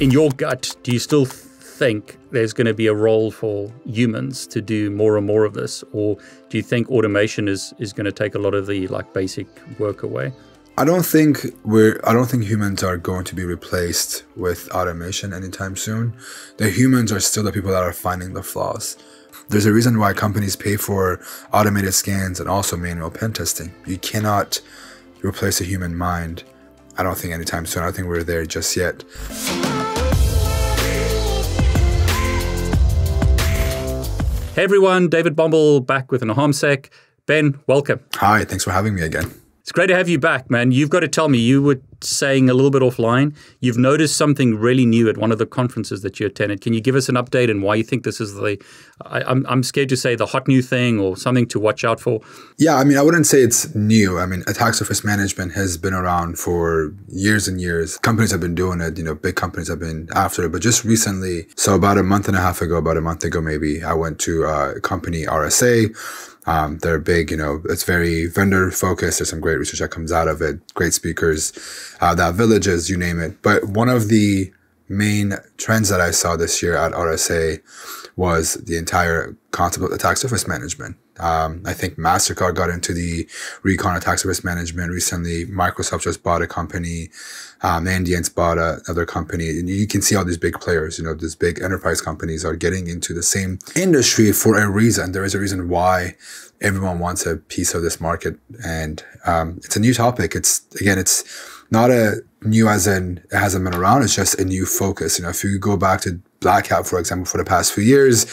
In your gut, do you still think there's going to be a role for humans to do more and more of this, or do you think automation is is going to take a lot of the like basic work away? I don't think we're I don't think humans are going to be replaced with automation anytime soon. The humans are still the people that are finding the flaws. There's a reason why companies pay for automated scans and also manual pen testing. You cannot replace a human mind. I don't think anytime soon. I don't think we're there just yet. Hey everyone, David Bombal back with NahamSec. Ben, welcome. Hi, thanks for having me again. It's great to have you back, man. You've got to tell me, you were saying a little bit offline, you've noticed something really new at one of the conferences that you attended. Can you give us an update and why you think this is the, I, am I'm, I'm scared to say the hot new thing or something to watch out for? Yeah, I mean, I wouldn't say it's new. I mean, attack surface management has been around for years and years. Companies have been doing it, you know, big companies have been after it. But just recently, so about a month and a half ago, about a month ago maybe, I went to uh, a company RSA um, they're big, you know, it's very vendor focused. There's some great research that comes out of it, great speakers, uh, that villages, you name it. But one of the main trends that I saw this year at RSA was the entire concept of attack surface management. Um, I think MasterCard got into the Recon attack surface management recently. Microsoft just bought a company. Um, bought a, another company. And you can see all these big players, you know, these big enterprise companies are getting into the same industry for a reason. There is a reason why everyone wants a piece of this market. And um, it's a new topic. It's, again, it's not a new as in it hasn't been around. It's just a new focus. You know, if you go back to Black Hat, for example, for the past few years,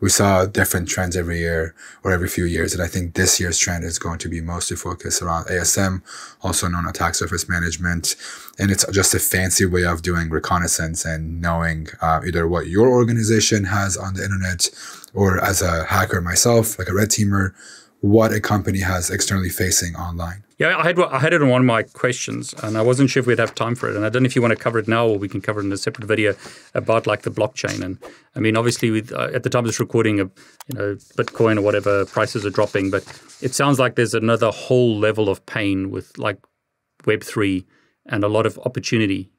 we saw different trends every year or every few years. And I think this year's trend is going to be mostly focused around ASM, also known as attack surface management. And it's just a fancy way of doing reconnaissance and knowing uh, either what your organization has on the internet or as a hacker myself, like a red teamer, what a company has externally facing online. Yeah, I had I had it in one of my questions, and I wasn't sure if we'd have time for it. And I don't know if you want to cover it now, or we can cover it in a separate video about like the blockchain. And I mean, obviously, with uh, at the time of this recording, of you know, Bitcoin or whatever prices are dropping, but it sounds like there's another whole level of pain with like Web three and a lot of opportunity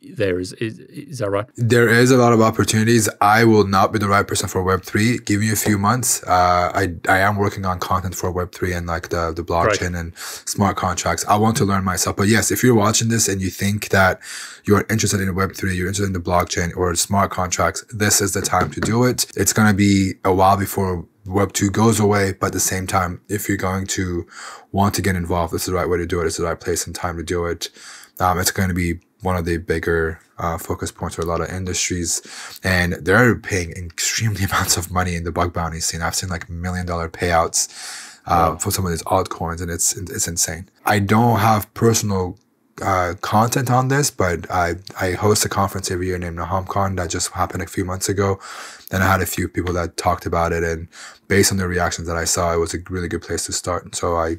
there. Is, is is that right? There is a lot of opportunities. I will not be the right person for Web three. Give me a few months. Uh, I I am working on content for Web three and like the the blockchain right. and smart contracts. I want to learn myself. But yes, if you're watching this and you think that you're interested in Web three, you're interested in the blockchain or smart contracts, this is the time to do it. It's gonna be a while before Web 2 goes away, but at the same time, if you're going to want to get involved, this is the right way to do it. It's the right place and time to do it. Um, it's going to be one of the bigger uh, focus points for a lot of industries, and they're paying extremely amounts of money in the bug bounty scene. I've seen like million dollar payouts uh, wow. for some of these altcoins, and it's it's insane. I don't have personal uh, content on this, but I, I host a conference every year named NahamCon that just happened a few months ago. And I had a few people that talked about it, and based on the reactions that I saw, it was a really good place to start. And so I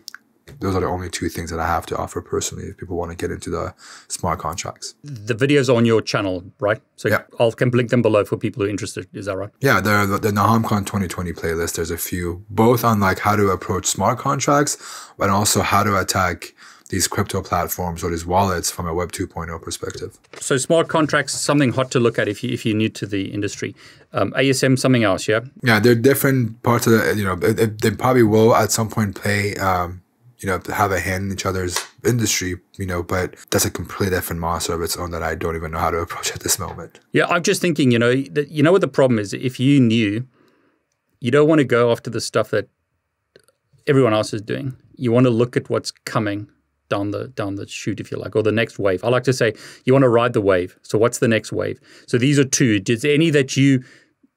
those are the only two things that I have to offer personally if people want to get into the smart contracts. The videos on your channel, right? So yeah. I'll can link them below for people who are interested. Is that right? Yeah, the, the, the NahamCon 2020 playlist, there's a few, both on like how to approach smart contracts, but also how to attack these crypto platforms or these wallets from a Web 2.0 perspective. So smart contracts, something hot to look at if you if you're new to the industry. Um, ASM, something else, yeah. Yeah, there are different parts of the you know they, they probably will at some point play um, you know, have a hand in each other's industry, you know, but that's a completely different monster of its own that I don't even know how to approach at this moment. Yeah, I'm just thinking, you know, that, you know what the problem is? If you knew, you don't want to go after the stuff that everyone else is doing. You want to look at what's coming down the down the chute, if you like, or the next wave. I like to say you want to ride the wave. So what's the next wave? So these are two. Is there any that you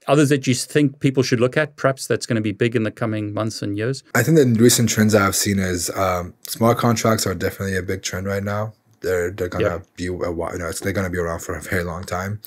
others that you think people should look at, perhaps that's going to be big in the coming months and years? I think the recent trends I've seen is um, smart contracts are definitely a big trend right now. They're they're gonna yep. be a while, you know, they're gonna be around for a very long time.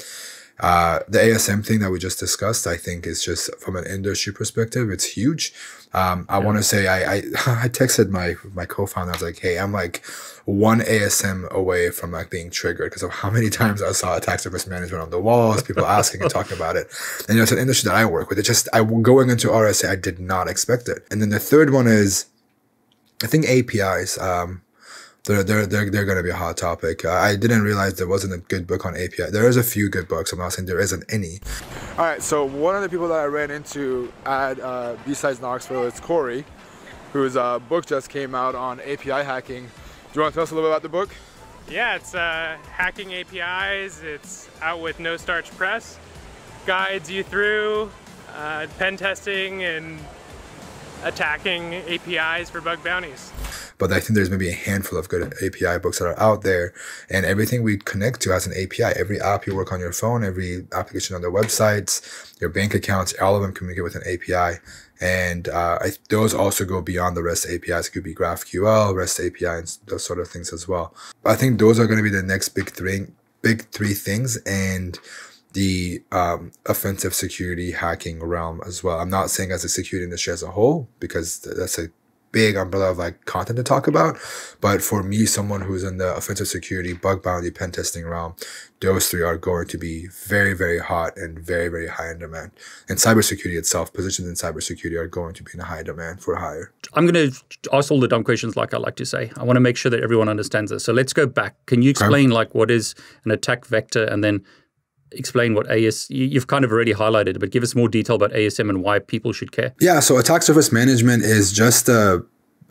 Uh, the ASM thing that we just discussed, I think, is just from an industry perspective, it's huge. Um, I yeah. want to say I, I I texted my my co-founder. I was like, hey, I'm like one ASM away from like being triggered because of how many times I saw attack surface management on the walls, people asking and talking about it. And you know, it's an industry that I work with. It just I going into RSA, I did not expect it. And then the third one is, I think APIs. Um, they're they're they're, they're going to be a hot topic. I didn't realize there wasn't a good book on API. There is a few good books. I'm not saying there isn't any. All right. So one of the people that I ran into at uh, BSides Knoxville is Corey, whose uh, book just came out on API hacking. Do you want to tell us a little bit about the book? Yeah, it's uh, hacking APIs. It's out with No Starch Press. Guides you through uh, pen testing and attacking APIs for bug bounties but I think there's maybe a handful of good API books that are out there. And everything we connect to has an API. Every app you work on your phone, every application on their websites, your bank accounts, all of them communicate with an API. And uh, I, those also go beyond the REST APIs. It could be GraphQL, REST API, and those sort of things as well. I think those are going to be the next big three, big three things. And the um, offensive security hacking realm as well. I'm not saying as a security industry as a whole because that's a big umbrella of like content to talk about. But for me, someone who's in the offensive security, bug bounty, pen testing realm, those three are going to be very, very hot and very, very high in demand. And cybersecurity itself, positions in cybersecurity are going to be in high demand for hire. I'm going to ask all the dumb questions, like I like to say. I want to make sure that everyone understands this. So let's go back. Can you explain okay. like what is an attack vector and then explain what AS you've kind of already highlighted, but give us more detail about ASM and why people should care. Yeah, so attack surface management is just a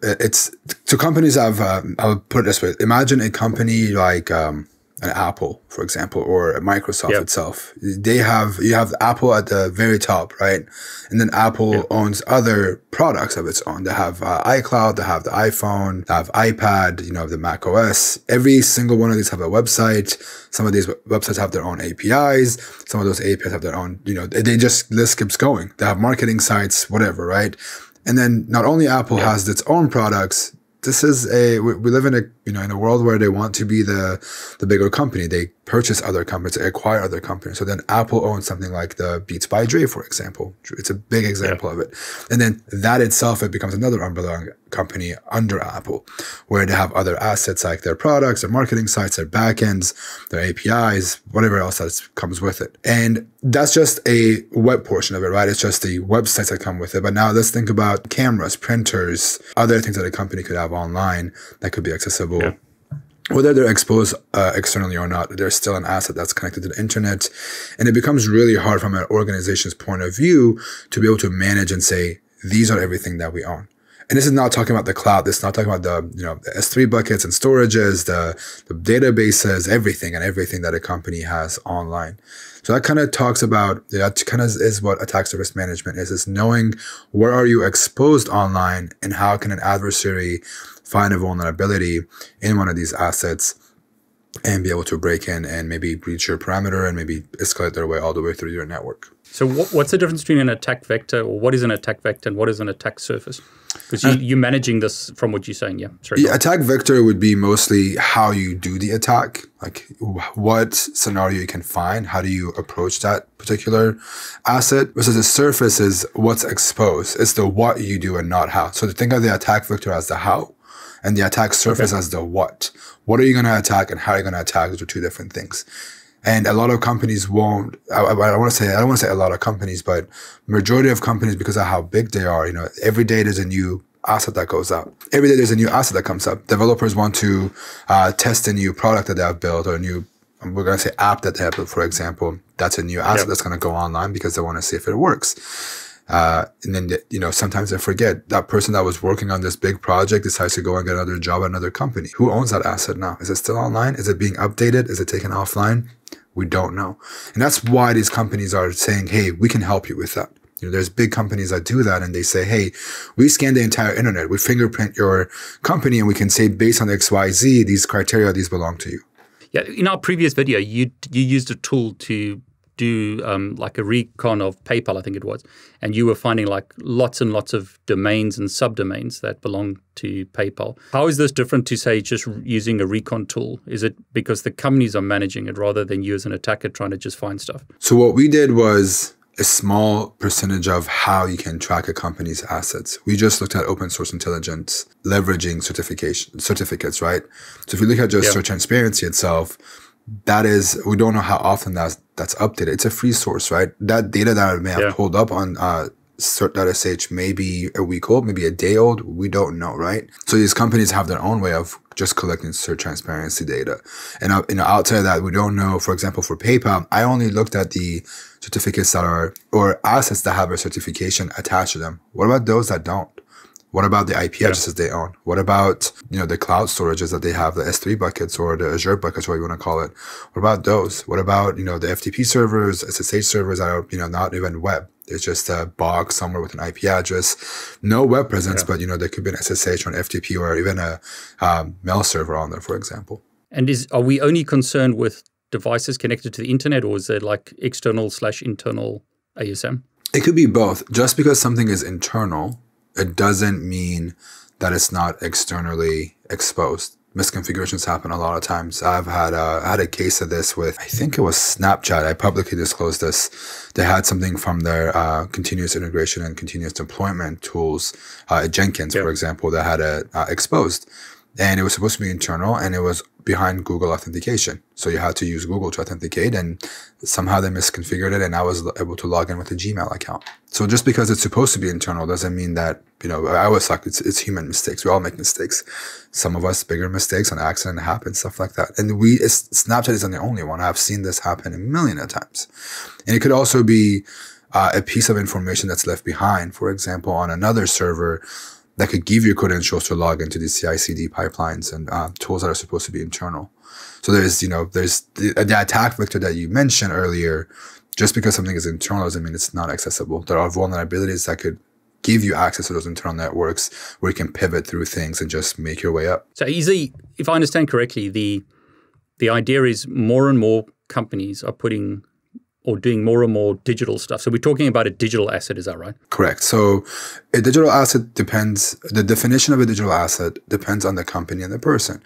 it's to companies I've uh, I'll put it this way. Imagine a company like um, an Apple, for example, or Microsoft yep. itself. They have you have Apple at the very top, right? And then Apple yep. owns other products of its own. They have uh, iCloud, they have the iPhone, they have iPad, you know, the Mac OS. Every single one of these have a website. Some of these websites have their own APIs. Some of those APIs have their own, you know, they just list keeps going. They have marketing sites, whatever, right? And then not only Apple yeah. has its own products, this is a we live in a you know in a world where they want to be the the bigger company. They purchase other companies they acquire other companies. So then apple owns something like the beats by dre for example. It's a big example yeah. of it. And then that itself it becomes another umbrella company under apple where they have other assets like their products their marketing sites their backends their apis whatever else that comes with it and that's just a web portion of it right it's just the websites that come with it but now let's think about cameras printers other things that a company could have online that could be accessible. Yeah. Whether they're exposed uh, externally or not, they're still an asset that's connected to the internet. And it becomes really hard from an organization's point of view to be able to manage and say, these are everything that we own. And this is not talking about the cloud. This is not talking about the, you know, the S3 buckets and storages, the, the databases, everything and everything that a company has online. So that kind of talks about, that kind of is what attack surface management is, is knowing where are you exposed online and how can an adversary find a vulnerability in one of these assets and be able to break in and maybe breach your parameter and maybe escalate their way all the way through your network. So, what's the difference between an attack vector, or what is an attack vector, and what is an attack surface? Because you, uh, are managing this from what you're saying, yeah. Sorry, yeah, attack vector would be mostly how you do the attack, like what scenario you can find, how do you approach that particular asset. Versus the surface is what's exposed. It's the what you do and not how. So think of the attack vector as the how, and the attack surface okay. as the what. What are you going to attack and how are you going to attack? Those are two different things. And a lot of companies won't, I, I, want to say, I don't want to say a lot of companies, but majority of companies, because of how big they are, you know, every day there's a new asset that goes out. Every day there's a new asset that comes up. Developers want to uh, test a new product that they have built or a new, we're going to say app that they have built, for example. That's a new asset yep. that's going to go online because they want to see if it works. Uh, and then, you know, sometimes I forget that person that was working on this big project decides to go and get another job at another company. Who owns that asset now? Is it still online? Is it being updated? Is it taken offline? We don't know. And that's why these companies are saying, Hey, we can help you with that. You know, there's big companies that do that and they say, Hey, we scan the entire internet. We fingerprint your company and we can say based on XYZ, these criteria, these belong to you. Yeah. In our previous video, you, you used a tool to do um, like a recon of PayPal, I think it was, and you were finding like lots and lots of domains and subdomains that belong to PayPal. How is this different to say just using a recon tool? Is it because the companies are managing it rather than you as an attacker trying to just find stuff? So what we did was a small percentage of how you can track a company's assets. We just looked at open source intelligence leveraging certification certificates, right? So if you look at just yeah. cert transparency itself, that is we don't know how often that's that's updated. It's a free source, right? That data that I may have yeah. pulled up on uh, crt.sh may be a week old, maybe a day old. We don't know, right? So these companies have their own way of just collecting cert transparency data. And uh, you know, outside of that, we don't know. For example, for PayPal, I only looked at the certificates that are or assets that have a certification attached to them. What about those that don't? What about the IP addresses they own? What about, you know, the cloud storages that they have, the S3 buckets or the Azure buckets, what you want to call it? What about those? What about, you know, the FTP servers, SSH servers that are, you know, not even web? It's just a box somewhere with an IP address, no web presence, yeah. but you know there could be an SSH or an FTP or even a um, mail server on there, for example. And is are we only concerned with devices connected to the internet, or is there like external slash internal ASM? It could be both. Just because something is internal it doesn't mean that it's not externally exposed. Misconfigurations happen a lot of times. I've had a, I had a case of this with, I think it was Snapchat. I publicly disclosed this. They had something from their uh, continuous integration and continuous deployment tools, uh, Jenkins, yep. for example, that had a uh, exposed and it was supposed to be internal and it was behind Google authentication. So you had to use Google to authenticate and somehow they misconfigured it and I was able to log in with a Gmail account. So just because it's supposed to be internal doesn't mean that, you know, I always like it's, it's human mistakes. We all make mistakes. Some of us bigger mistakes on accident happen, stuff like that. And we, Snapchat isn't the only one. I've seen this happen a million of times. And it could also be uh, a piece of information that's left behind. For example, on another server, that could give you credentials to log into these CI/CD pipelines and uh, tools that are supposed to be internal. So there's, you know, there's the, the, attack vector that you mentioned earlier. Just because something is internal doesn't mean it's not accessible. There are vulnerabilities that could give you access to those internal networks where you can pivot through things and just make your way up. So easy, if I understand correctly, the the idea is more and more companies are putting or doing more and more digital stuff. So we're talking about a digital asset, is that right? Correct. So a digital asset depends, the definition of a digital asset depends on the company and the person.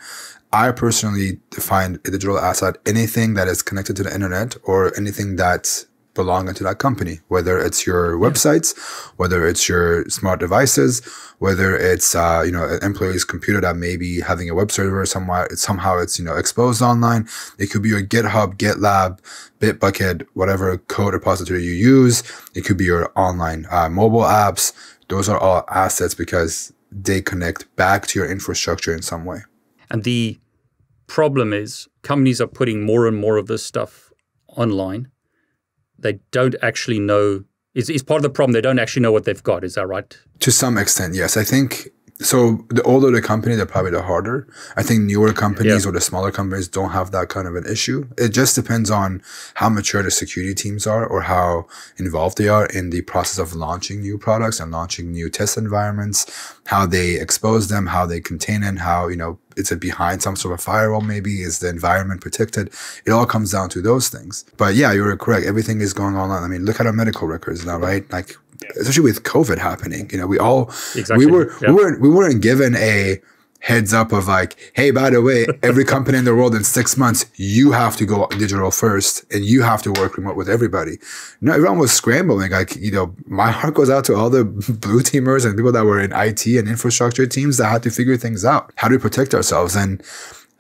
I personally define a digital asset anything that is connected to the internet or anything that's belonging into that company, whether it's your websites, whether it's your smart devices, whether it's uh, you know an employee's computer that may be having a web server somewhere, it's, somehow it's you know exposed online. It could be your GitHub, GitLab, Bitbucket, whatever code repository you use. It could be your online uh, mobile apps. Those are all assets because they connect back to your infrastructure in some way. And the problem is companies are putting more and more of this stuff online they don't actually know is, is part of the problem they don't actually know what they've got is that right? To some extent yes. I think so the older the company, they're probably the harder. I think newer companies yeah. or the smaller companies don't have that kind of an issue. It just depends on how mature the security teams are or how involved they are in the process of launching new products and launching new test environments, how they expose them, how they contain it, how, you know, it's a behind some sort of firewall maybe is the environment protected it all comes down to those things but yeah you're correct everything is going online i mean look at our medical records now right like especially with COVID happening. You know, we all exactly. we were we weren't we weren't given a heads up of like, hey, by the way, every company in the world in six months, you have to go digital first and you have to work remote with everybody. No, everyone was scrambling. Like, you know, my heart goes out to all the blue teamers and people that were in IT and infrastructure teams that had to figure things out. How do we protect ourselves? And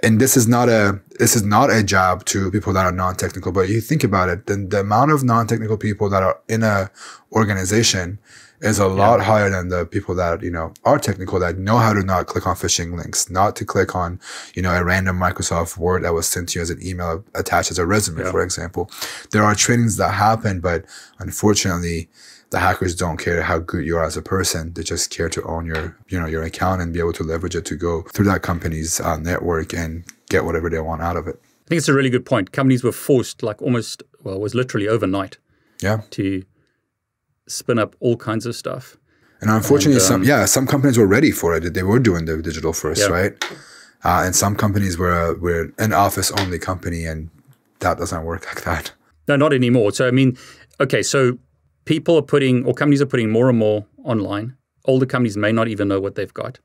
and this is not a this is not a job to people that are non-technical but you think about it then the amount of non-technical people that are in a organization is a yeah. lot higher than the people that you know are technical that know how to not click on phishing links not to click on you know a random microsoft word that was sent to you as an email attached as a resume yeah. for example there are trainings that happen but unfortunately the hackers don't care how good you are as a person. They just care to own your, you know, your account and be able to leverage it to go through that company's uh, network and get whatever they want out of it. I think it's a really good point. Companies were forced, like almost, well, it was literally overnight, yeah, to spin up all kinds of stuff. And unfortunately, and, um, some yeah, some companies were ready for it. They were doing the digital first, yeah. right? Uh, and some companies were were an office only company, and that doesn't work like that. No, not anymore. So I mean, okay, so people are putting, or companies are putting more and more online. Older companies may not even know what they've got.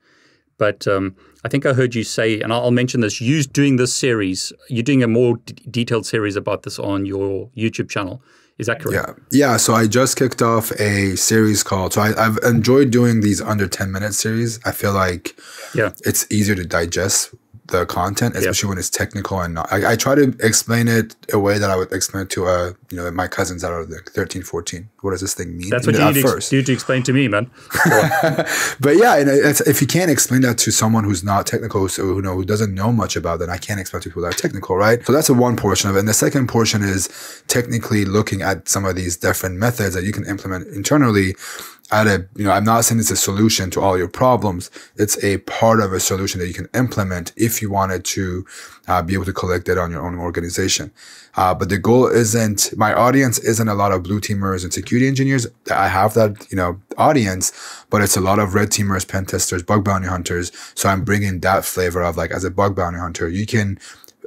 But um, I think I heard you say, and I'll mention this, you're doing this series, you're doing a more d- detailed series about this on your YouTube channel. Is that correct? Yeah. Yeah. So I just kicked off a series called, so I, have enjoyed doing these under 10 minute series. I feel like yeah, it's easier to digest the content, especially yep. when it's technical and not. I, I, try to explain it a way that I would explain it to uh, you know, my cousins that are like 13, 14. What does this thing mean? That's what you need first. to, to explain to me, man. but yeah, and if you can't explain that to someone who's not technical, so who know who doesn't know much about it, I can't explain to people that are technical, right? So that's a one portion of it. And the second portion is technically looking at some of these different methods that you can implement internally at a, you know, I'm not saying it's a solution to all your problems. It's a part of a solution that you can implement if you wanted to uh, be able to collect data on your own organization. Uh, but the goal isn't, my audience isn't a lot of blue teamers and security engineers. I have that, you know, audience, but it's a lot of red teamers, pen testers, bug bounty hunters. So I'm bringing that flavor of like, as a bug bounty hunter, you can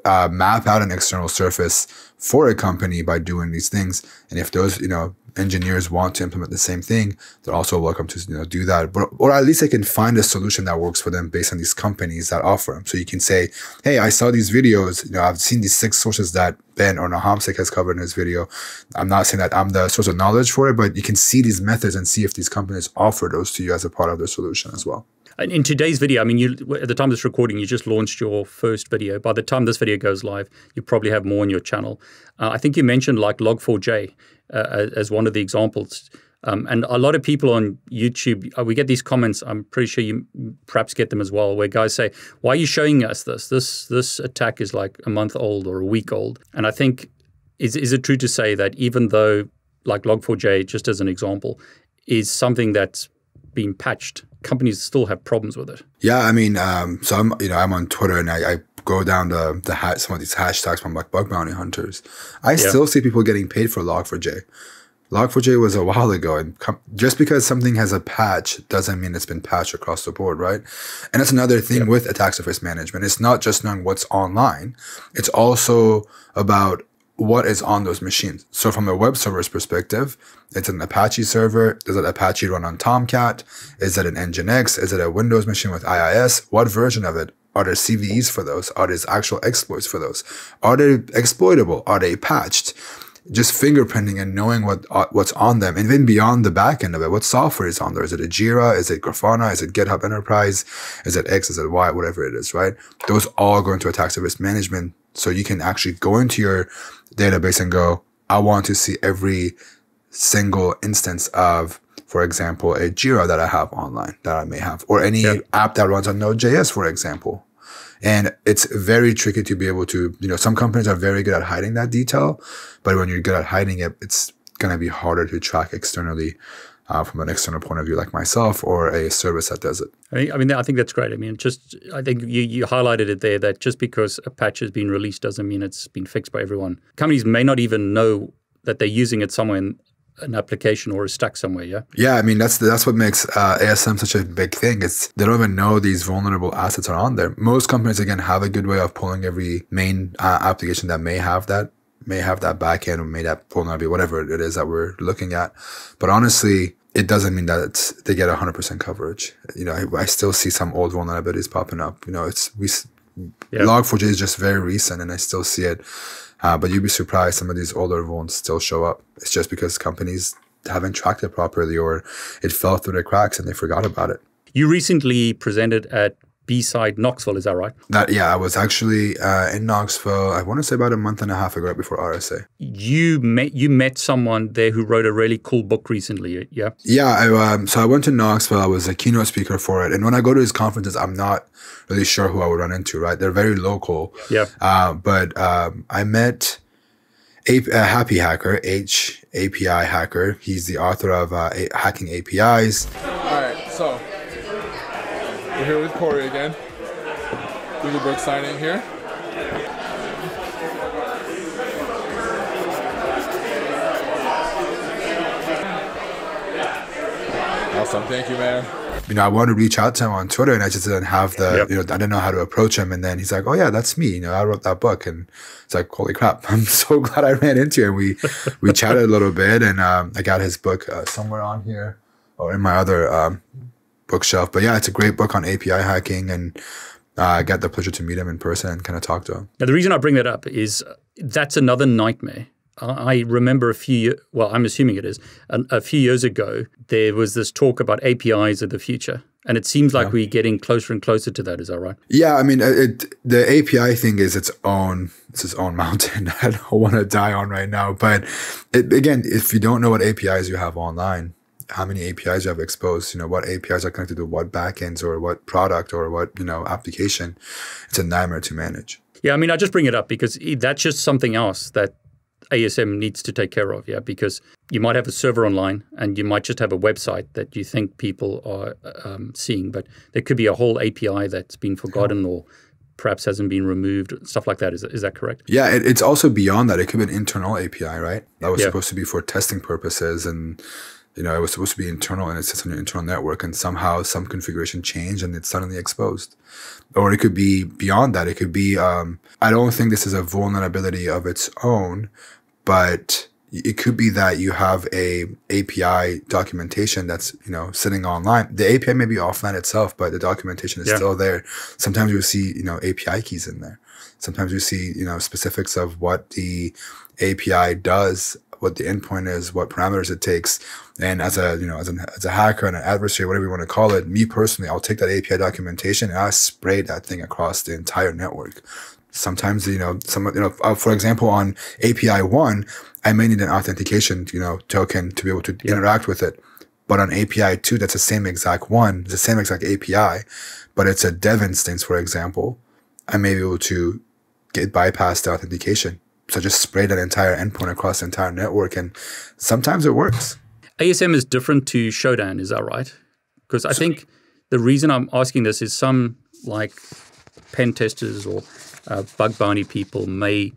uh, map out an external surface for a company by doing these things. And if those, you know, engineers want to implement the same thing, they're also welcome to you know do that. But or at least they can find a solution that works for them based on these companies that offer them. So you can say, hey, I saw these videos. You know, I've seen these six sources that Ben or NahamSec has covered in his video. I'm not saying that I'm the source of knowledge for it, but you can see these methods and see if these companies offer those to you as a part of their solution as well. In today's video, I mean, you at the time of this recording, you just launched your first video. By the time this video goes live, you probably have more on your channel. Uh, I think you mentioned like Log4j uh, as one of the examples. Um, and a lot of people on YouTube, uh, we get these comments. I'm pretty sure you perhaps get them as well, where guys say, "Why are you showing us this? This this attack is like a month old or a week old." And I think is is it true to say that even though like Log4j, just as an example, is something that's been patched companies still have problems with it. Yeah, I mean, um, so I'm you know I'm on Twitter and I, I go down the the ha- some of these hashtags from like bug bounty hunters. I yeah. still see people getting paid for Log4j. Log4j was a while ago, and just because something has a patch doesn't mean it's been patched across the board, right? And that's another thing with attack surface management. It's not just knowing what's online; it's also about what is on those machines. So from a web server's perspective, it's an Apache server. Does it Apache run on Tomcat? Is it an Nginx? Is it a Windows machine with IIS? What version of it? Are there CVEs for those? Are there actual exploits for those? Are they exploitable? Are they patched? Just fingerprinting and knowing what uh, what's on them, and then beyond the back end of it, what software is on there? Is it a Jira? Is it Grafana? Is it GitHub Enterprise? Is it X? Is it Y? Whatever it is, right? Those all go into attack surface management, so you can actually go into your database and go, I want to see every single instance of, for example, a Jira that I have online that I may have, or any yep. app that runs on Node.js, for example. And it's very tricky to be able to, you know, some companies are very good at hiding that detail, but when you're good at hiding it, it's going to be harder to track externally uh, from an external point of view, like myself, or a service that does it. I mean, I think that's great. I mean, just I think you, you highlighted it there that just because a patch has been released doesn't mean it's been fixed by everyone. Companies may not even know that they're using it somewhere in an application or a stack somewhere. Yeah. Yeah, I mean that's that's what makes uh, ASM such a big thing. It's they don't even know these vulnerable assets are on there. Most companies again have a good way of pulling every main uh, application that may have that may have that backend or may have vulnerability, whatever it is that we're looking at. But honestly, it doesn't mean that it's, they get 100% coverage. You know, I, I, still see some old vulnerabilities popping up. You know, it's we yep. Log4j is just very recent, and I still see it. Uh, but you'd be surprised some of these older vulns still show up. It's just because companies haven't tracked it properly, or it fell through the cracks and they forgot about it. You recently presented at B-side Knoxville. Is that right? That yeah, I was actually uh, in Knoxville. I want to say about a month and a half ago, right before RSA. You met you met someone there who wrote a really cool book recently. Yeah. Yeah. I, um, so I went to Knoxville. I was a keynote speaker for it, and when I go to these conferences, I'm not really sure who I would run into. Right? They're very local. Yeah. Uh, but um, I met. A, a Happy Hacker, H API Hacker. He's the author of uh, a- Hacking APIs. All right, so we're here with Corey again. Do the book signing here. Awesome, thank you, man. You know, I wanted to reach out to him on Twitter, and I just didn't have the, yep. you know, I didn't know how to approach him. And then he's like, "Oh yeah, that's me." You know, I wrote that book, and it's like, "Holy crap!" I'm so glad I ran into him. We we chatted a little bit, and um, I got his book uh, somewhere on here, or in my other um, bookshelf. But yeah, it's a great book on API hacking, and uh, I got the pleasure to meet him in person and kind of talk to him. Now, the reason I bring that up is that's another nightmare. I remember a few, well, I'm assuming it is, a, a few years ago, there was this talk about APIs of the future. And it seems like yeah. we're getting closer and closer to that. Is that right? Yeah, I mean, it, the API thing is its own it's its own mountain. I don't want to die on right now. But it, again, if you don't know what APIs you have online, how many APIs you have exposed, you know, what APIs are connected to what backends or what product or what, you know, application, it's a nightmare to manage. Yeah, I mean, I just bring it up because that's just something else that ASM needs to take care of, yeah, because you might have a server online and you might just have a website that you think people are um, seeing, but there could be a whole API that's been forgotten or perhaps hasn't been removed, stuff like that. Is, is that correct? Yeah, it, it's also beyond that. It could be an internal API, right? That was yeah. supposed to be for testing purposes and you know, it was supposed to be internal and it sits on your internal network and somehow some configuration changed and it's suddenly exposed. Or it could be beyond that. It could be, um, I don't think this is a vulnerability of its own, but it could be that you have a API documentation that's, you know, sitting online. The API may be offline itself, but the documentation is yeah. still there. Sometimes you see, you know, API keys in there. Sometimes you see, you know, specifics of what the API does what the endpoint is, what parameters it takes. And as a, you know, as, a as a hacker and an adversary, whatever you want to call it, me personally, I'll take that API documentation and I spray that thing across the entire network. Sometimes, you know, some, you know, uh, for example, on API one, I may need an authentication, you know, token to be able to yeah. interact with it. But on API two, that's the same exact one, the same exact API, but it's a dev instance, for example. I may be able to get bypass the authentication so just spread that entire endpoint across the entire network, and sometimes it works. ASM is different to Shodan, is that right? Because I think the reason I'm asking this is some like pen testers or uh, bug bounty people may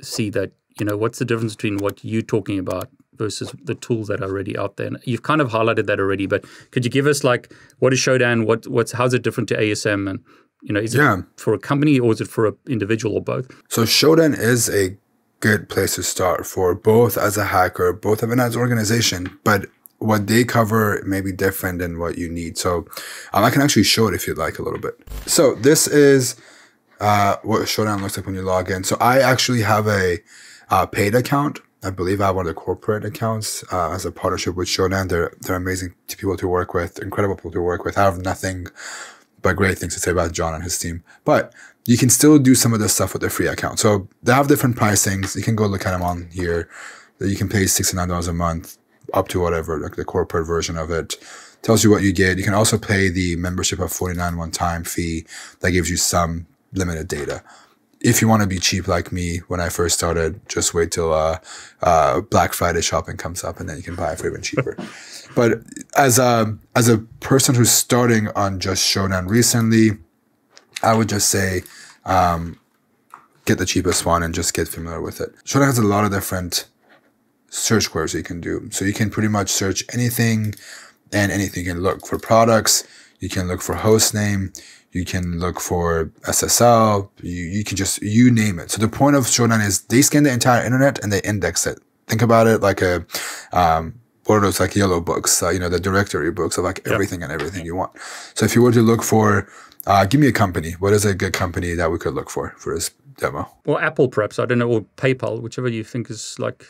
see that you know what's the difference between what you're talking about versus the tools that are already out there. And you've kind of highlighted that already, but could you give us like what is Shodan? What what's how's it different to ASM and you know, is yeah. it for a company or is it for an individual or both? So Shodan is a good place to start for both as a hacker, both of an as organization, but what they cover may be different than what you need. So um, I can actually show it if you'd like a little bit. So this is uh, what Shodan looks like when you log in. So I actually have a uh, paid account. I believe I have one of the corporate accounts uh, as a partnership with Shodan. They're they're amazing people to work with, incredible people to work with. I have nothing but great things to say about John and his team. But you can still do some of this stuff with a free account. So they have different pricings. You can go look at them on here. You can pay $69 a month up to whatever, like the corporate version of it. Tells you what you get. You can also pay the membership of 49 one time fee that gives you some limited data. If you want to be cheap like me when I first started, just wait till uh, uh, Black Friday shopping comes up and then you can buy it for even cheaper. But as a as a person who's starting on just Shodan recently, I would just say um, get the cheapest one and just get familiar with it. Shodan has a lot of different search queries you can do. So you can pretty much search anything and anything. You can look for products. You can look for host name. You can look for SSL. You, you can just, you name it. So the point of Shodan is they scan the entire internet and they index it. Think about it like a, um, what are those like yellow books, uh, you know, the directory books of like everything yep. and everything you want. So if you were to look for, uh, give me a company. What is a good company that we could look for for this demo? Well, Apple perhaps. I don't know, or PayPal, whichever you think is like.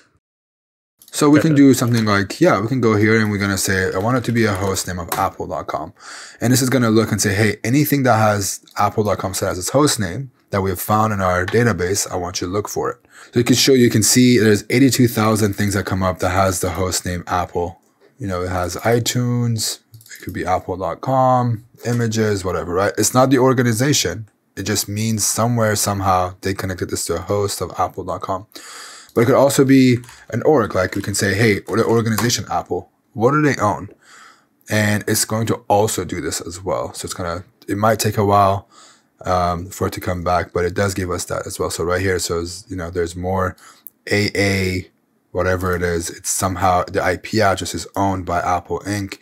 So we can do something like, yeah, we can go here and we're going to say, I want it to be a host name of apple.com. And this is going to look and say, hey, anything that has apple.com set as its host name that we have found in our database, I want you to look for it. So you can show, you can see there's 82,000 things that come up that has the host name Apple. You know, it has iTunes, it could be apple.com, images, whatever, right? It's not the organization. It just means somewhere, somehow, they connected this to a host of apple.com. But it could also be an org. Like we can say, hey, or the organization Apple, what do they own? And it's going to also do this as well. So it's gonna, it might take a while um, for it to come back, but it does give us that as well. So right here, so you know, there's more AA, whatever it is. It's somehow the IP address is owned by Apple Inc.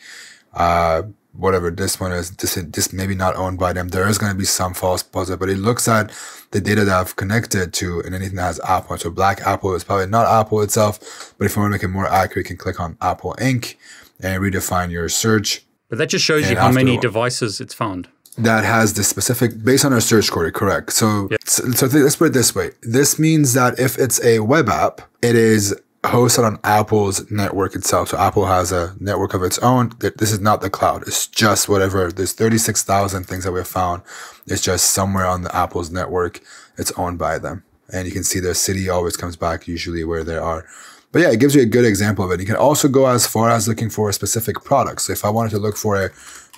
Uh, whatever this one is, this this maybe not owned by them. There is going to be some false positive, but it looks at the data that I've connected to and anything that has Apple. So Black Apple is probably not Apple itself, but if you want to make it more accurate, you can click on Apple Inc. and redefine your search. But that just shows you how many devices it's found that has the specific based on our search query correct so yep. so, so let's put it this way this means that if it's a web app it is hosted on Apple's network itself. So Apple has a network of its own. This is not the cloud. It's just whatever. There's 36,000 things that we've found. It's just somewhere on the Apple's network. It's owned by them. And you can see their city always comes back usually where they are. But yeah, it gives you a good example of it. You can also go as far as looking for a specific product. So if I wanted to look for a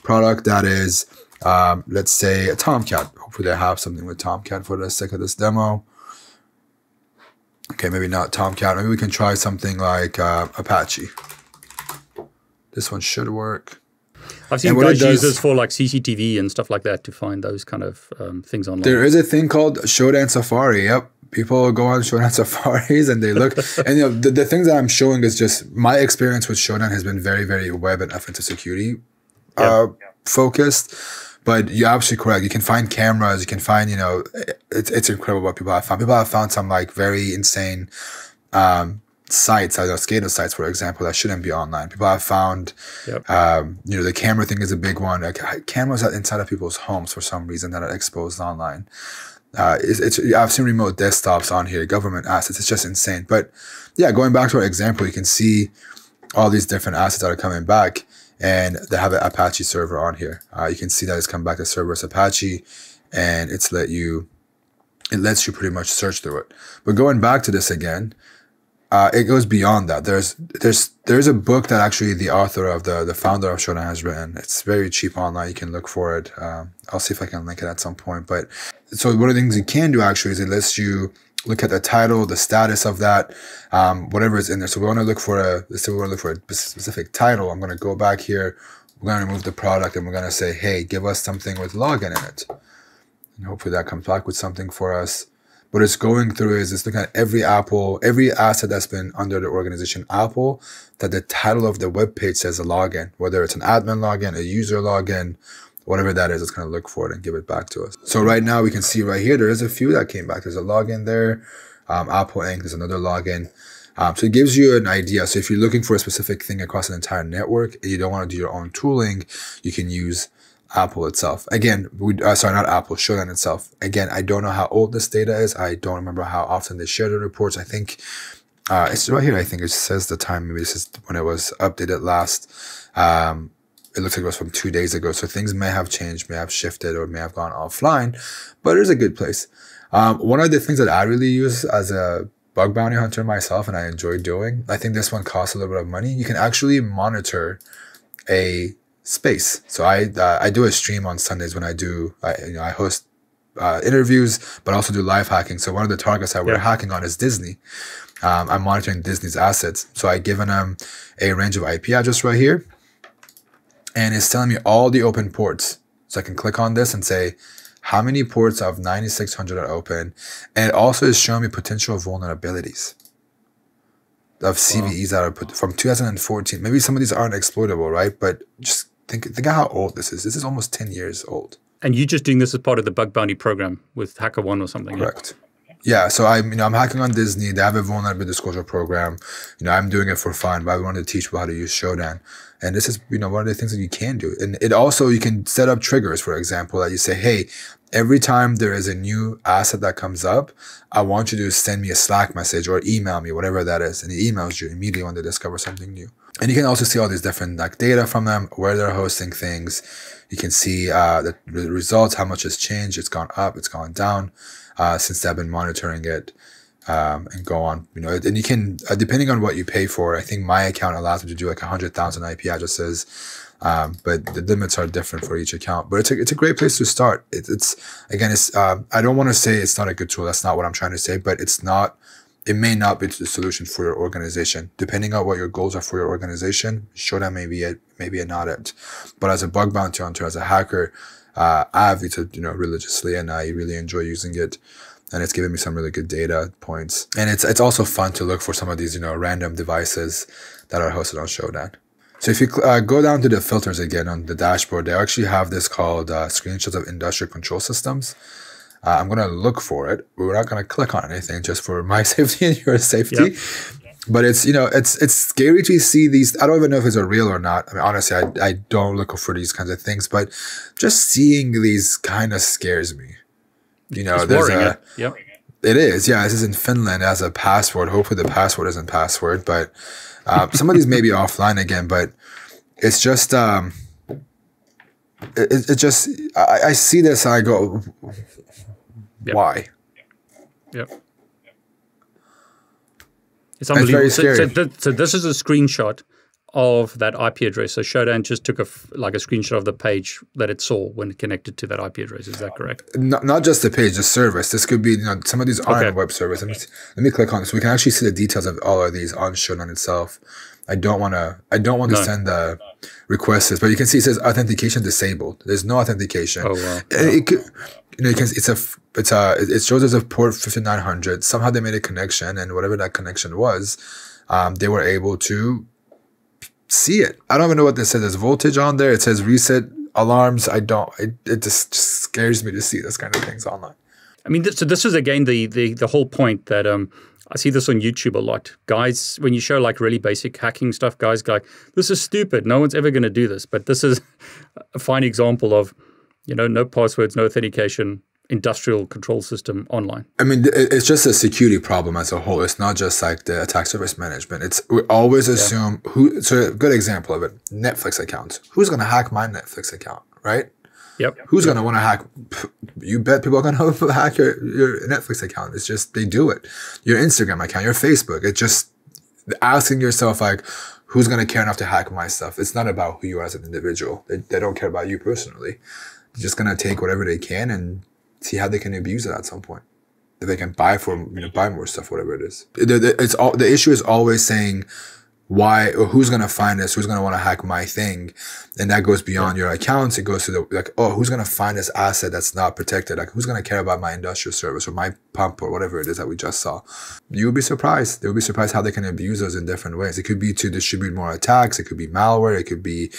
product that is, um, let's say a Tomcat, hopefully they have something with Tomcat for the sake of this demo. Okay, maybe not Tomcat. Maybe we can try something like uh, Apache. This one should work. I've seen guys use this for like CCTV and stuff like that to find those kind of um, things online. There is a thing called Shodan Safari. Yep. People go on Shodan safaris and they look. and you know, the, the things that I'm showing is just my experience with Shodan has been very, very web and offensive security uh, yep. focused. But you're absolutely correct. You can find cameras. You can find, you know, it's, it's incredible what people have found. People have found some like very insane um, sites, like SCADA sites, for example, that shouldn't be online. People have found, yep. um, you know, the camera thing is a big one. Like cameras inside of people's homes for some reason that are exposed online. Uh, it's, it's, I've seen remote desktops on here, government assets. It's just insane. But yeah, going back to our example, you can see all these different assets that are coming back and they have an Apache server on here. Uh, you can see that it's come back to serverless Apache and it's let you, it lets you pretty much search through it. But going back to this again, uh, it goes beyond that. There's there's there's a book that actually the author of the the founder of Shodan has written. It's very cheap online. You can look for it. Um, I'll see if I can link it at some point. But so one of the things you can do actually is it lets you look at the title, the status of that, um, whatever is in there. So we want to look for a, let's say we want to look for a specific title. I'm going to go back here. We're going to remove the product and we're going to say, hey, give us something with login in it. And hopefully that comes back with something for us. What it's going through is it's looking at every Apple, every asset that's been under the organization Apple, that the title of the web page says a login, whether it's an admin login, a user login, whatever that is, it's going to look for it and give it back to us. So right now we can see right here, there is a few that came back. There's a login there. Um, Apple Inc. There's another login. Um, so it gives you an idea. So if you're looking for a specific thing across an entire network and you don't want to do your own tooling, you can use Apple itself. Again, we, uh, sorry, not Apple, Shodan itself. Again, I don't know how old this data is. I don't remember how often they share the reports. I think uh, it's right here. I think it says the time. Maybe this is when it was updated last. Um, it looks like it was from two days ago. So things may have changed, may have shifted, or may have gone offline, but it is a good place. Um, one of the things that I really use as a bug bounty hunter myself and I enjoy doing, I think this one costs a little bit of money. You can actually monitor a space. So I uh, I do a stream on Sundays when I do I, you know I host uh, interviews, but also do live hacking. So one of the targets that we're yeah. hacking on is Disney. Um, I'm monitoring Disney's assets. So I given them a range of IP address right here and it's telling me all the open ports. So I can click on this and say, how many ports of 9600 are open? And it also is showing me potential vulnerabilities of CVEs wow. that are put from 2014. Maybe some of these aren't exploitable, right? But just think, think of how old this is. This is almost 10 years old. And you're just doing this as part of the bug bounty program with HackerOne or something? Correct. Yeah, so I'm you know I'm hacking on Disney. They have a vulnerability disclosure program. You know I'm doing it for fun, but I wanted to teach people how to use Shodan. And this is you know one of the things that you can do. And it also you can set up triggers, for example, that you say, hey, every time there is a new asset that comes up, I want you to send me a Slack message or email me, whatever that is, and it emails you immediately when they discover something new. And you can also see all these different like data from them, where they're hosting things. You can see uh, the results, how much has changed. It's gone up, it's gone down uh, since they've been monitoring it um, and go on. You know, and you can uh, depending on what you pay for. I think my account allows me to do like hundred thousand IP addresses, um, but the limits are different for each account. But it's a it's a great place to start. It, it's again, it's uh, I don't want to say it's not a good tool. That's not what I'm trying to say. But it's not. It may not be the solution for your organization, depending on what your goals are for your organization. Shodan may be it, maybe it not it. But as a bug bounty hunter, as a hacker, uh, I have used it, you know, religiously, and I really enjoy using it. And it's given me some really good data points. And it's it's also fun to look for some of these, you know, random devices that are hosted on Shodan. So if you uh, go down to the filters again on the dashboard, they actually have this called uh, screenshots of industrial control systems. Uh, I'm going to look for it. We're not going to click on anything just for my safety and your safety. Yep but it's you know it's it's scary to see these i don't even know if it's a real or not i mean honestly i, I don't look for these kinds of things but just seeing these kind of scares me you know it's there's a yeah. yep. It is, yeah. This is in Finland as a password. Hopefully, the password isn't password, but uh, some of these may be offline again. But it's just, um, it, it just, I, I see this and I go, Yep. why? Yep. It's very unbelievable. So, so, scary. th- so this is a screenshot of that IP address. So Shodan just took a like a screenshot of the page that it saw when it connected to that IP address. Is that correct? Not, not just the page, the service. This could be, you know, some of these aren't Okay. web service. Let me, let me click on it so we can actually see the details of all of these on Shodan itself. I don't want to, I don't want to No. send the requests, but you can see it says authentication disabled. There's no authentication. Oh, wow. It could, you know, you can, it's a, it's a, it shows as a port 5900. Somehow they made a connection and whatever that connection was, um, they were able to see it. I don't even know what this says. There's voltage on there. It says reset alarms. I don't. It, it just, just scares me to see this kind of things online. I mean, th- so this is again the the the whole point that um I see this on YouTube a lot. Guys, when you show like really basic hacking stuff, guys go like, "This is stupid. No one's ever going to do this." But this is a fine example of, you know, no passwords, no authentication, industrial control system online. I mean, it's just a security problem as a whole. It's not just like the attack surface management. It's we always assume who. So a good example of it: Netflix accounts. Who's gonna hack my Netflix account, right? Yep. Who's gonna want to hack? You bet people are gonna hack your, your Netflix account. It's just they do it. Your Instagram account, your Facebook. It's just asking yourself like, who's gonna care enough to hack my stuff? It's not about who you are as an individual. They, they don't care about you personally. They're just gonna take whatever they can and see how they can abuse it at some point. That they can buy for you know buy more stuff, whatever it is. It's all the issue is always saying why or who's gonna find this, who's gonna want to hack my thing, and that goes beyond your accounts. It goes to the like, oh, who's gonna find this asset that's not protected? Like, who's gonna care about my industrial service or my pump or whatever it is that we just saw? You would be surprised. They would be surprised how they can abuse those in different ways. It could be to distribute more attacks. It could be malware. It could be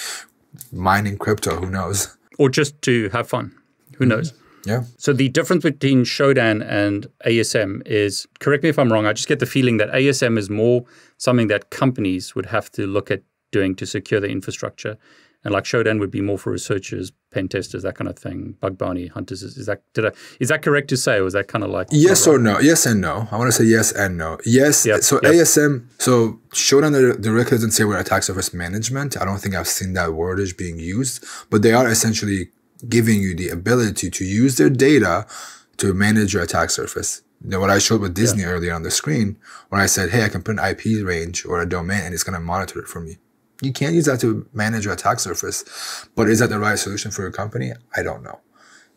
mining crypto. Who knows? Or just to have fun. Who mm-hmm. knows? Yeah. So the difference between Shodan and ASM is, correct me if I'm wrong, I just get the feeling that ASM is more something that companies would have to look at doing to secure the infrastructure. And like Shodan would be more for researchers, pen testers, that kind of thing, bug bounty hunters. Is, is that did I, is that correct to say, or is that kind of like Yes or no? Yes and no. I want to say yes and no. Yes. Yep, So yep. ASM. So Shodan the directly doesn't say we're attack surface management. I don't think I've seen that wordage being used, but they are essentially giving you the ability to use their data to manage your attack surface. You know, what I showed with Disney earlier on the screen, when I said, "Hey, I can put an IP range or a domain, and it's going to monitor it for me." You can't use that to manage your attack surface, but is that the right solution for your company? I don't know.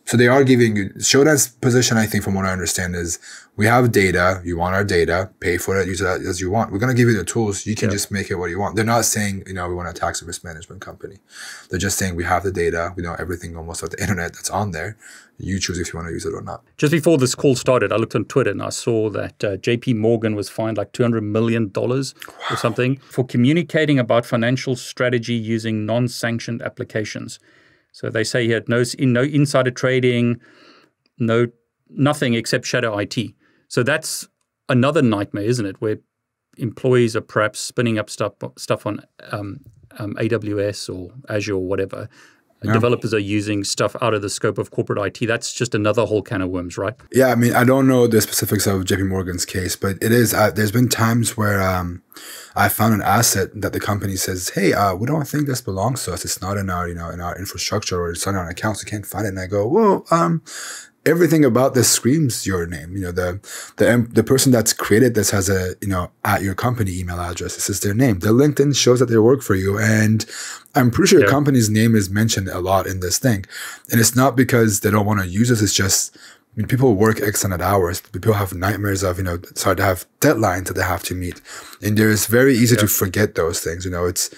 So they are giving you Shodan's position, I think, from what I understand, is we have data. You want our data, pay for it, use it as you want. We're gonna give you the tools. You can just make it what you want. They're not saying, you know, we want a tax risk management company. They're just saying we have the data. We know everything almost of the internet that's on there. You choose if you want to use it or not. Just before this call started, I looked on Twitter and I saw that uh, JP Morgan was fined like $200 million or something for communicating about financial strategy using non sanctioned applications. So they say he had no, no insider trading, no nothing except shadow IT. So that's another nightmare, isn't it? Where employees are perhaps spinning up stuff stuff on um, um, AWS or Azure or whatever. Developers are using stuff out of the scope of corporate IT. That's just another whole can of worms, right? Yeah, I mean, I don't know the specifics of JP Morgan's case, but it is. Uh, there's been times where um, I found an asset that the company says, "Hey, uh, we don't think this belongs to us. It's not in our, you know, in our infrastructure or it's not on our accounts. We can't find it." And I go, "Well, um, everything about this screams your name. You know, the the the person that's created this has a you know at your company email address. This is their name. The LinkedIn shows that they work for you, and I'm pretty sure your Yeah. company's name is mentioned a lot in this thing. And it's not because they don't want to use this. It's just I mean, people work of hours. People have nightmares of, you know, sorry, to have deadlines that they have to meet. And there's very easy to forget those things. You know, it's,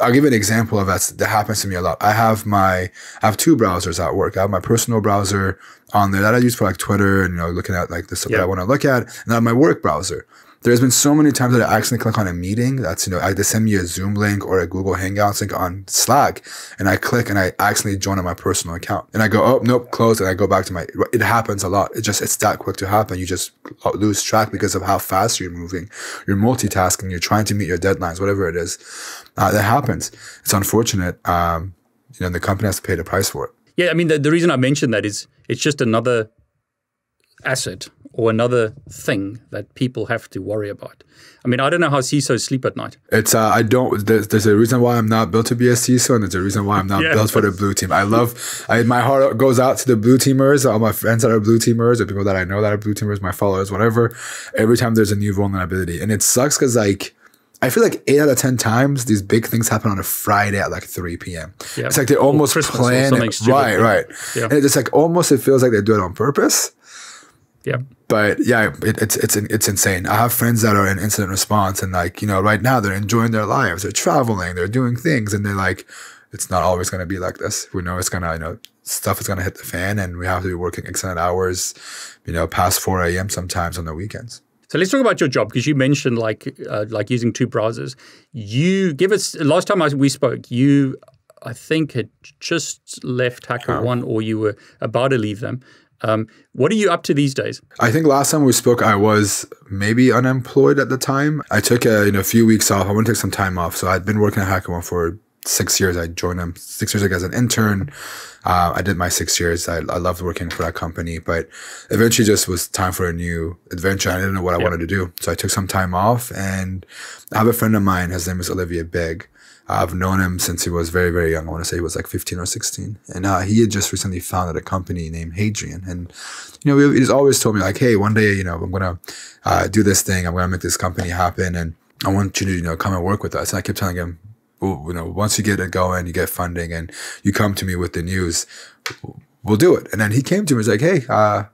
I'll give you an example of that. That happens to me a lot. I have my, I have two browsers at work. I have my personal browser on there that I use for like Twitter and, you know, looking at like the stuff that I want to look at. And I have my work browser. There's been so many times that I accidentally click on a meeting. That's, you know, I they send me a Zoom link or a Google Hangouts link on Slack and I click and I accidentally join on my personal account and I go, oh, nope, close. And I go back to my, it happens a lot. It just, it's that quick to happen. You just lose track because of how fast you're moving. You're multitasking. You're trying to meet your deadlines, whatever it is. Uh, that happens. It's unfortunate. Um, you know, the company has to pay the price for it. Yeah, I mean, the, the reason I mentioned that is it's just another asset or another thing that people have to worry about? I mean, I don't know how CISOs sleep at night. It's uh, I don't. There's, there's a reason why I'm not built to be a CISO, and there's a reason why I'm not Yeah. built for the blue team. I love. I, my heart goes out to the blue teamers, all my friends that are blue teamers, or people that I know that are blue teamers, my followers, whatever. Every time there's a new vulnerability, and it sucks because like. I feel like eight out of ten times these big things happen on a Friday at like three p.m. Yeah. It's like they almost plan it. stupid, right, yeah. right, Yeah. and it's like almost it feels like they do it on purpose Yeah. but yeah, it, it's it's it's insane. I have friends that are in incident response, and like you know, right now they're enjoying their lives. They're traveling, they're doing things, and they're like, it's not always going to be like this. We know it's gonna, you know, stuff is gonna hit the fan, and we have to be working extended hours, you know, past four a.m. sometimes on the weekends. So let's talk about your job because you mentioned like uh, like using two browsers. You give us last time I, we spoke. You, I think, had just left HackerOne, or you were about to leave them. Um, what are you up to these days? I think last time we spoke, I was maybe unemployed at the time. I took a you know a few weeks off. I want to take some time off. So I'd been working at HackerOne for six years. I joined them six years ago as an intern. Uh, I did my six years. I, I loved working for that company, but eventually just was time for a new adventure. I didn't know what I wanted to do. So I took some time off and I have a friend of mine. His name is Olivier Beg. I've known him since he was very, very young. I want to say he was like 15 or 16. And uh, he had just recently founded a company named Hadrian. And, you know, he's always told me, like, hey, one day, you know, I'm going to uh, do this thing. I'm going to make this company happen. And I want you to, you know, come and work with us. And I kept telling him, well, you know, once you get it going, and you get funding and you come to me with the news, we'll do it. And then he came to me, he's like, hey, uh,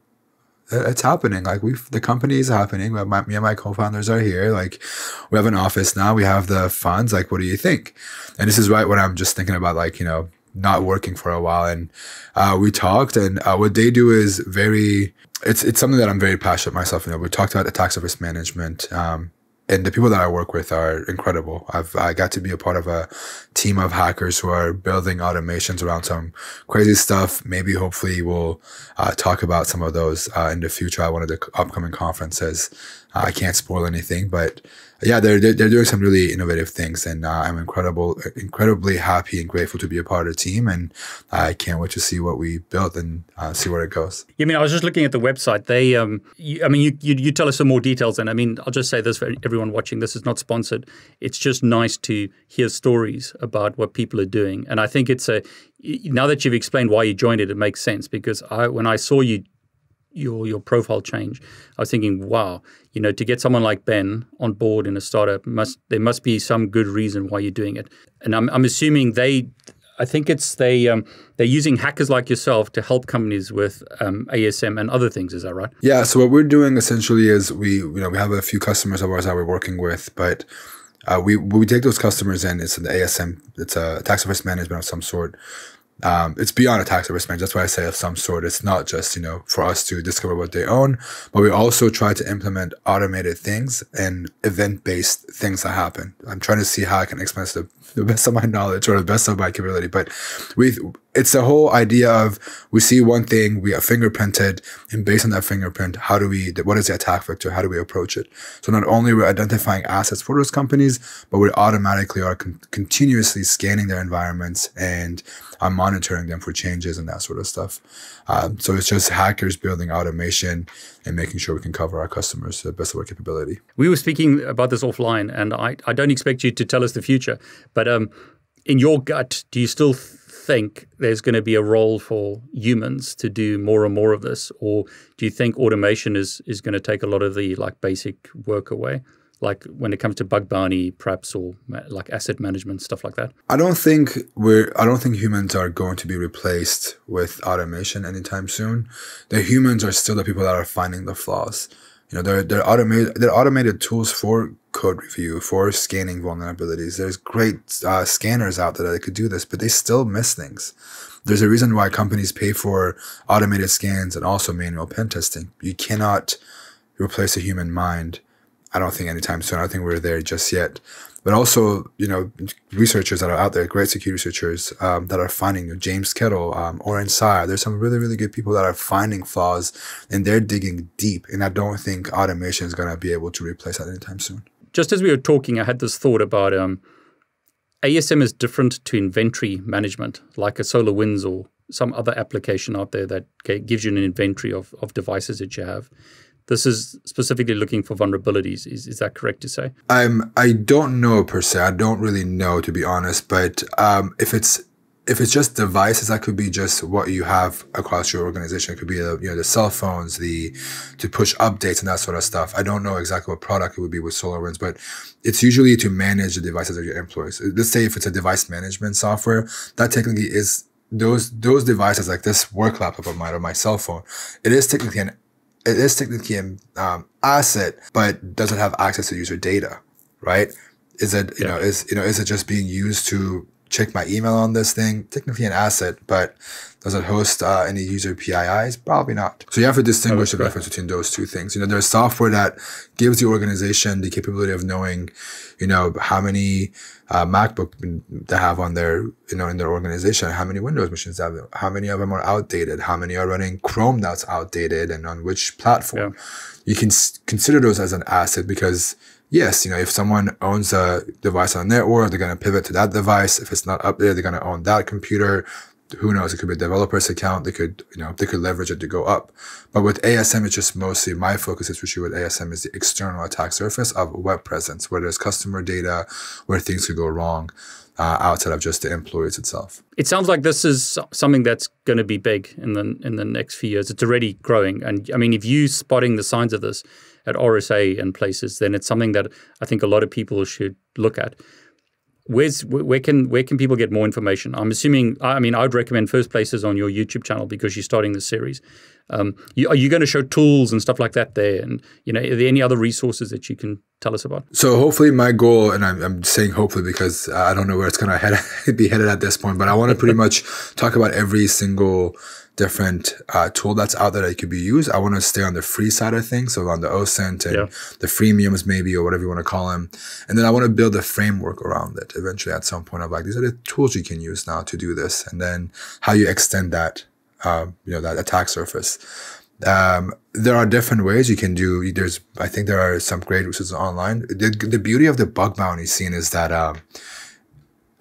it's happening. Like we, the company is happening. My, me and my co-founders are here. Like we have an office now. We have the funds. Like, what do you think? And this is right when I'm just thinking about like, you know, not working for a while. And uh, we talked and uh, what they do is very, it's, it's something that I'm very passionate myself. You know, we talked about the attack surface management. Um, and the people that I work with are incredible. I've I got to be a part of a team of hackers who are building automations around some crazy stuff. Maybe hopefully we'll uh, talk about some of those uh, in the future at one of the upcoming conferences. Uh, I can't spoil anything, but yeah, they're, they're they're doing some really innovative things, and uh, I'm incredible, incredibly happy and grateful to be a part of the team, and I can't wait to see what we built and uh, see where it goes. I mean, I was just looking at the website. They, um, you, I mean, you, you you tell us some more details, and I mean, I'll just say this for everyone watching: this is not sponsored. It's just nice to hear stories about what people are doing, and I think it's a. Now that you've explained why you joined it, it makes sense because I, when I saw you your your profile change. I was thinking, wow, you know, to get someone like Ben on board in a startup must there must be some good reason why you're doing it. And I'm I'm assuming they I think it's they um, they're using hackers like yourself to help companies with um, ASM and other things. Is that right? Yeah. So what we're doing essentially is we you know we have a few customers of ours that we're working with, but uh, we we take those customers in. It's an ASM. It's attack surface management of some sort. Um, it's beyond attack surface management. That's why I say of some sort. It's not just you know for us to discover what they own, but we also try to implement automated things and event based things that happen. I'm trying to see how I can to the best of my knowledge or the best of my capability. But we, it's the whole idea of we see one thing, we are fingerprinted, and based on that fingerprint, how do we, what is the attack vector? How do we approach it? So not only we're identifying assets for those companies, but we automatically are con- continuously scanning their environments and I'm monitoring them for changes and that sort of stuff. Um, so it's just hackers building automation and making sure we can cover our customers to the best of our capability. We were speaking about this offline, and I, I don't expect you to tell us the future, but um, in your gut, do you still think there's going to be a role for humans to do more and more of this, or do you think automation is is going to take a lot of the like basic work away? Like when it comes to bug bounty, perhaps, or like asset management stuff like that. I don't think we're. I don't think humans are going to be replaced with automation anytime soon. The humans are still the people that are finding the flaws. You know, they're they're automated. They're automated tools for code review, for scanning vulnerabilities. There's great uh, scanners out there that could do this, but they still miss things. There's a reason why companies pay for automated scans and also manual pen testing. You cannot replace a human mind. I don't think anytime soon. I don't think we're there just yet. But also, you know, researchers that are out there, great security researchers um, that are finding you know, James Kettle, um, Orange Tsai. There's some really, really good people that are finding flaws and they're digging deep. And I don't think automation is going to be able to replace that anytime soon. Just as we were talking, I had this thought about um, ASM is different to inventory management, like a SolarWinds or some other application out there that gives you an inventory of, of devices that you have. This is specifically looking for vulnerabilities. Is, is that correct to say? I'm I don't know per se. I don't really know to be honest. But um, if it's if it's just devices, that could be just what you have across your organization. It could be the you know the cell phones, the to push updates and that sort of stuff. I don't know exactly what product it would be with SolarWinds, but it's usually to manage the devices of your employees. Let's say if it's a device management software, that technically is those those devices like this work laptop of mine or my cell phone. It is technically an it is technically an um, asset, but doesn't have access to user data, right? Is it you yeah. know is you know is it just being used to check my email on this thing? Technically an asset, but does it host uh, any user PIIs? Probably not. So you have to distinguish the difference between those two things. You know, there's software that gives the organization the capability of knowing, you know, how many uh, MacBook they have on their, you know, in their organization, how many Windows machines they have, how many of them are outdated, how many are running Chrome that's outdated, and on which platform. Yeah. You can s- consider those as an asset because yes, you know, if someone owns a device on their network, they're going to pivot to that device. If it's not up there, they're going to own that computer who knows? It could be a developer's account. They could, you know, they could leverage it to go up. But with ASM, it's just mostly my focus, especially with ASM, is the external attack surface of web presence, where there's customer data, where things could go wrong. Uh, outside of just the employees itself. It sounds like this is something that's going to be big in the in the next few years. It's already growing, and I mean, if you spotting the signs of this at RSA and places, then it's something that I think a lot of people should look at where's where can where can people get more information? I'm assuming. I mean, I would recommend first places on your YouTube channel because you're starting this series. Um, you, are you going to show tools and stuff like that there? And you know, are there any other resources that you can tell us about? So hopefully, my goal, and I'm, I'm saying hopefully because I don't know where it's going to head be headed at this point, but I want to pretty much talk about every single different uh, tool that's out there that could be used. I want to stay on the free side of things, so on the OSINT and yeah. the freemiums maybe, or whatever you want to call them. And then I want to build a framework around it eventually at some point of like, these are the tools you can use now to do this. And then how you extend that, uh, you know, that attack surface. Um, there are different ways you can do. There's, I think there are some great resources online. The, the beauty of the bug bounty scene is that um,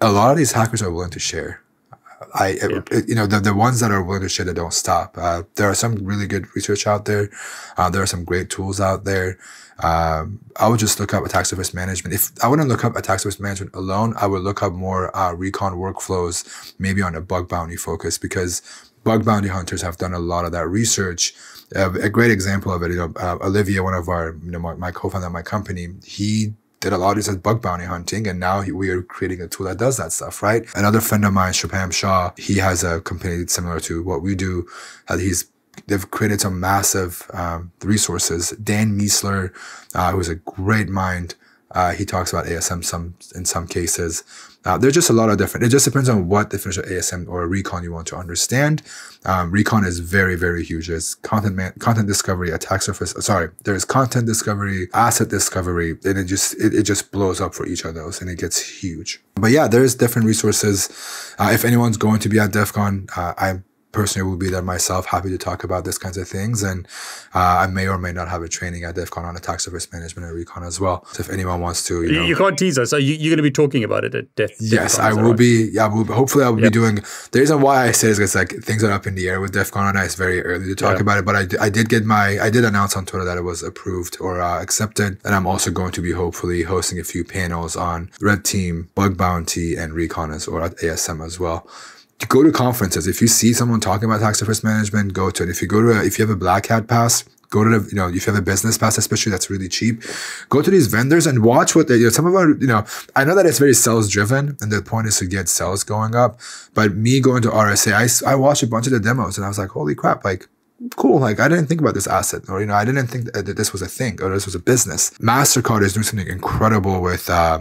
a lot of these hackers are willing to share. I, yeah. you know, the, the ones that are willing to share, they don't stop. Uh, there are some really good research out there. Uh, there are some great tools out there. Um, I would just look up attack surface management. If I wouldn't look up attack surface management alone, I would look up more uh, recon workflows, maybe on a bug bounty focus, because bug bounty hunters have done a lot of that research. Uh, a great example of it, you know, uh, Olivier, one of our, you know, my, my co-founder of my company, he did a lot of as bug bounty hunting, and now we are creating a tool that does that stuff, right? Another friend of mine, Shubham Shah, he has a company similar to what we do. He's they've created some massive um, resources. Dan Miessler, uh, who's a great mind, uh, he talks about ASM some in some cases. Uh, there's just a lot of different. It just depends on what definition of ASM or recon you want to understand. Um, recon is very very huge. There's content man, content discovery, attack surface. Sorry, there's content discovery, asset discovery, and it just it, it just blows up for each of those, and it gets huge. But yeah, there's different resources. Uh, if anyone's going to be at DEF CON, uh, I'm personally will be there myself, happy to talk about these kinds of things. And uh, I may or may not have a training at DEF CON on attack surface management and recon as well. So if anyone wants to, you know, you can't tease us. So you, are going to be talking about it at DEF. Yes, I will right? be. Yeah, will, hopefully I will yep. be doing. The reason why I say is because like things are up in the air with DEF CON, and it's very early to talk yeah. about it. But I, I did get my I did announce on Twitter that it was approved or uh, accepted, and I'm also going to be hopefully hosting a few panels on red team, bug bounty, and recon as or at ASM as well go to conferences. If you see someone talking about attack surface management, go to it. If you go to, a, if you have a black hat pass, go to the, you know, if you have a business pass, especially that's really cheap, go to these vendors and watch what they, you know, some of our, you know, I know that it's very sales driven and the point is to get sales going up. But me going to RSA, I, I watched a bunch of the demos and I was like, holy crap, like, cool. Like I didn't think about this asset, or you know, I didn't think that this was a thing, or this was a business. Mastercard is doing something incredible with uh,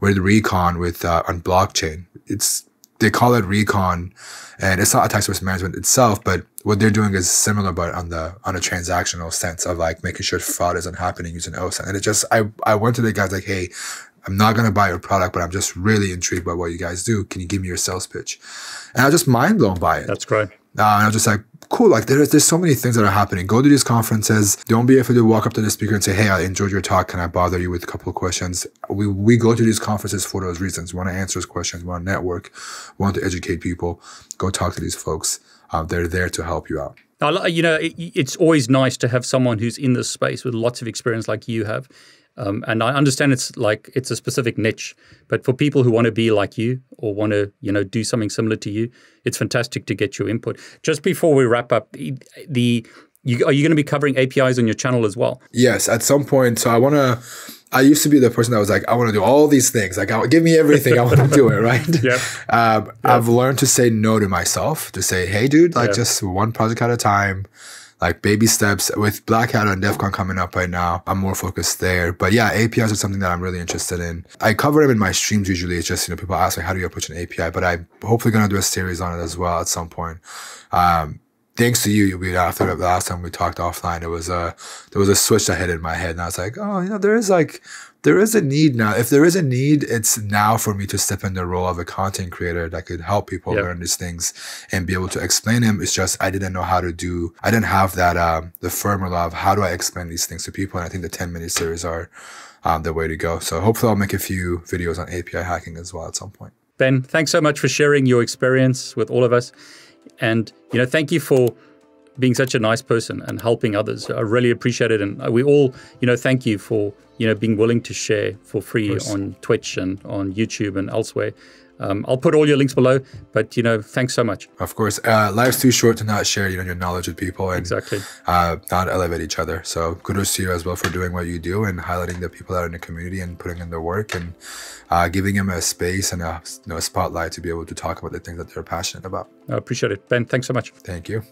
with Recon with uh, on blockchain. It's they call it recon and it's not attack surface management itself but what they're doing is similar but on the on a transactional sense of like making sure fraud isn't happening using OSINT. and it just i i went to the guys like hey i'm not going to buy your product but i'm just really intrigued by what you guys do. Can you give me your sales pitch? And i was just mind blown by it. That's great. Uh, and i was just like cool. Like there's there's so many things that are happening. Go to these conferences. Don't be afraid to walk up to the speaker and say, "Hey, I enjoyed your talk. Can I bother you with a couple of questions?" We we go to these conferences for those reasons. We want to answer those questions. We want to network. We want to educate people. Go talk to these folks. Uh, they're there to help you out. I you know, it, it's always nice to have someone who's in this space with lots of experience like you have. Um, and I understand it's like it's a specific niche, but for people who want to be like you or want to, you know, do something similar to you, it's fantastic to get your input. Just before we wrap up, the you, are you going to be covering APIs on your channel as well? Yes, at some point. So I want to. I used to be the person that was like, I want to do all these things. Like, give me everything. I want to do it. Right. Yeah. Um, yep. I've learned to say no to myself. To say, hey, dude, like just one project at a time like baby steps with Black Hat and DEF CON coming up right now. I'm more focused there. But yeah, APIs are something that I'm really interested in. I cover them in my streams usually. It's just, you know, people ask me, how do you approach an API? But I'm hopefully going to do a series on it as well at some point. Um, thanks to you, we after the last time we talked offline, it was a there was a switch that hit in my head, and I was like, oh, you know, there is like there is a need now. If there is a need, it's now for me to step in the role of a content creator that could help people yep. learn these things and be able to explain them. It's just I didn't know how to do. I didn't have that um, the formula of how do I explain these things to people. And I think the ten minute series are um, the way to go. So hopefully I'll make a few videos on API hacking as well at some point. Ben, thanks so much for sharing your experience with all of us, and you know, thank you for being such a nice person and helping others. I really appreciate it, and we all, you know, thank you for you know being willing to share for free on Twitch and on YouTube and elsewhere. Um, I'll put all your links below, but you know, thanks so much. Of course, uh, life's too short to not share you know your knowledge with people and exactly uh, not elevate each other. So kudos to you as well for doing what you do and highlighting the people that are in the community and putting in their work and uh, giving them a space and a you know, a spotlight to be able to talk about the things that they're passionate about. I appreciate it, Ben. Thanks so much. Thank you.